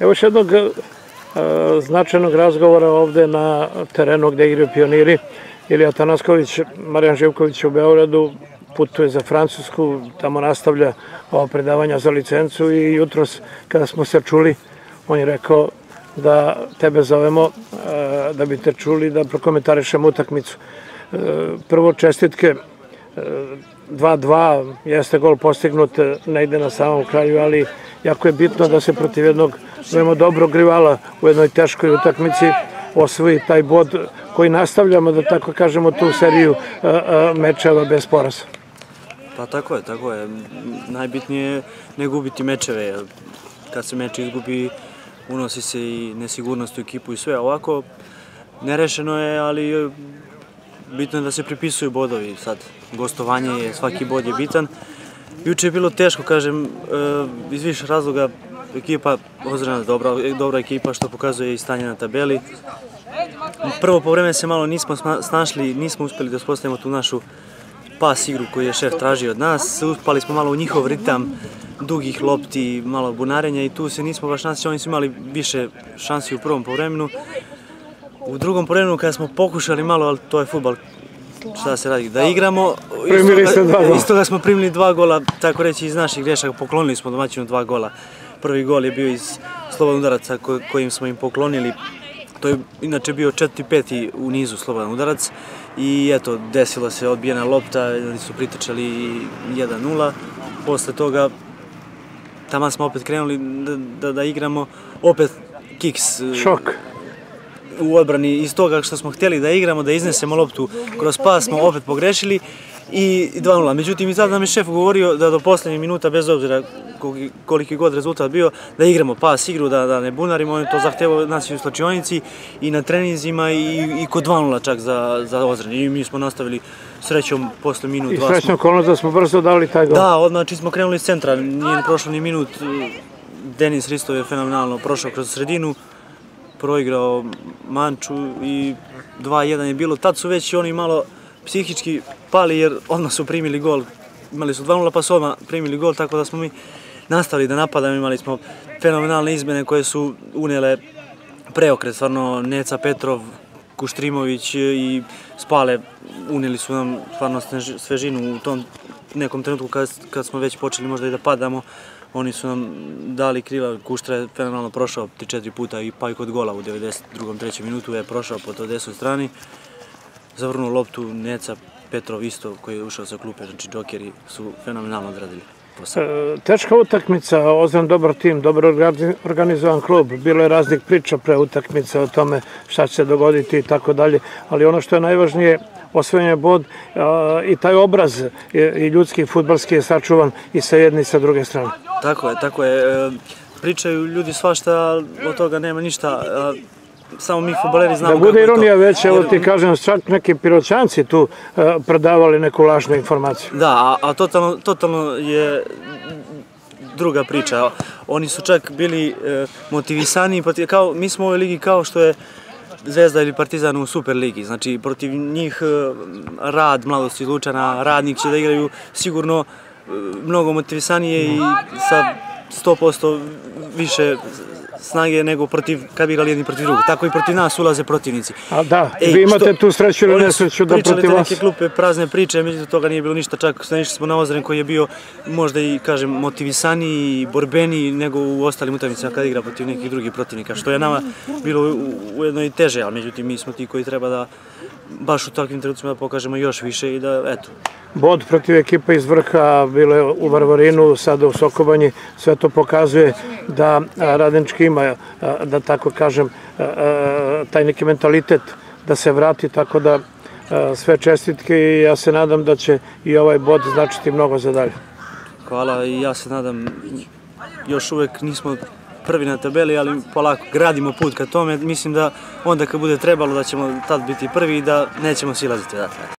Evo još jednog e, značajnog razgovora ovde na terenu gde igraju pioniri. Ilija Tanasković, Marijan Živković u Beogradu, putuje za Francusku, tamo nastavlja ovo predavanja za licencu i jutros kada smo se čuli, on je rekao da tebe zovemo e, da bi te čuli da prokomentarišemo utakmicu. E, prvo čestitke e, 2-2, jeste gol postignut, eh, negde na samom kraju, ali jako je bitno da se protiv jednog veoma dobrog rivala u jednoj teškoj utakmici osvoji taj bod koji nastavljamo, da tako kažemo, tu seriju eh, eh, mečeva bez poraza. Pa tako je, tako je. Najbitnije je ne gubiti mečeve. Kad se meč izgubi, unosi se i nesigurnost u ekipu i sve. Ovako, nerešeno je, ali bitno je da se pripisuju bodovi. Sad, gostovanje je, svaki bod je bitan. Juče je bilo teško, kažem, e, iz više razloga ekipa, ozirana dobra, dobra ekipa što pokazuje i stanje na tabeli. Prvo po vreme se malo nismo snašli, nismo uspeli da uspostavimo tu našu pas igru koju je šef tražio od nas. Uspali smo malo u njihov ritam dugih lopti, malo bunarenja i tu se nismo baš nasli, oni su imali više šansi u prvom povremenu. U drugom povremenu kada smo pokušali malo, ali to je futbal, šta se radi, da igramo. Primili ste dva gola. Isto da smo primili dva gola, tako reći iz naših grešaka, poklonili smo domaćinu dva gola. Prvi gol je bio iz slobodan udaraca kojim smo im poklonili. To je inače bio četiri peti u nizu slobodan udarac. I eto, desila se odbijena lopta, oni su pritačali 1-0. Posle toga, tamo smo opet krenuli da, da, da igramo, opet kiks. Šok u odbrani iz toga što smo htjeli da igramo, da iznesemo loptu kroz pas, smo opet pogrešili i 2-0. Međutim, i tada nam je šef govorio da do posljednje minuta, bez obzira koliki god rezultat bio, da igramo pas igru, da, da ne bunarimo, on je to zahtevao nas i u slačionici i na trenizima i, i kod 2-0 čak za, za ozren. I mi smo nastavili srećom posle minut, dva. I srećno okolno da smo brzo dali taj gol. Da, odmah smo krenuli iz centra, nije prošlo ni minut. Denis Ristov je fenomenalno prošao kroz sredinu, proigrao Manču i 2-1 je bilo. Tad su već oni malo psihički pali jer odmah su primili gol. Imali su 2-0 pa su odmah primili gol, tako da smo mi nastavili da napadamo. Imali smo fenomenalne izmene koje su unele preokret. Stvarno, Neca Petrov, Kuštrimović i Spale unijeli su nam stvarno svežinu u tom nekom trenutku kad, kad smo već počeli možda i da padamo. Oni su nam dali krila, Kuštra je fenomenalno prošao ti četiri puta i pa i kod gola u 92. trećem minutu je prošao po toj desnoj strani. Zavrnuo loptu Neca Petrov isto koji je ušao sa klupe, znači džokeri su fenomenalno odradili. E, teška utakmica, ozvan dobar tim, dobro organizovan klub, bilo je raznih priča pre utakmice o tome šta će se dogoditi i tako dalje, ali ono što je najvažnije, osvojen je bod e, i taj obraz i ljudski i futbalski je sačuvan i sa jedne i sa druge strane. Tako je, tako je. E, pričaju ljudi svašta, od toga nema ništa. E, Samo mi futboleri znamo kako je to. Da bude ironija već, evo ti kažem, čak neki piroćanci tu e, predavali neku lažnu informaciju. Da, a totalno, totalno je druga priča. Oni su čak bili e, motivisani, kao, mi smo u ovoj ligi kao što je Zvezda ili Partizan u Superligi. Znači, protiv njih rad mladosti Lučana, radnik će da igraju sigurno mnogo motivisanije i sa 100% više snage nego protiv, kad bi igrali jedni protiv drugih. Tako i protiv nas ulaze protivnici. A da, Ej, vi imate što, tu sreću ili nesreću da protiv vas... neke klupe prazne priče, međutim toga nije bilo ništa, čak sve smo na ozren koji je bio možda i, kažem, motivisani i borbeni nego u ostalim utakmicama kad igra protiv nekih drugih protivnika, što je nama bilo u, jednoj teže, ali međutim mi smo ti koji treba da baš u takvim trenucima da pokažemo još više i da, eto. Bod protiv ekipa iz vrha, bilo je u Varvarinu, sada u Sokobanji, sve to pokazuje da Radnički ima, da tako kažem, taj neki mentalitet da se vrati, tako da sve čestitke i ja se nadam da će i ovaj bod značiti mnogo za dalje. Hvala i ja se nadam, još uvek nismo prvi na tabeli, ali polako gradimo put ka tome. Mislim da onda kad bude trebalo da ćemo tad biti prvi i da nećemo silaziti. Dakle.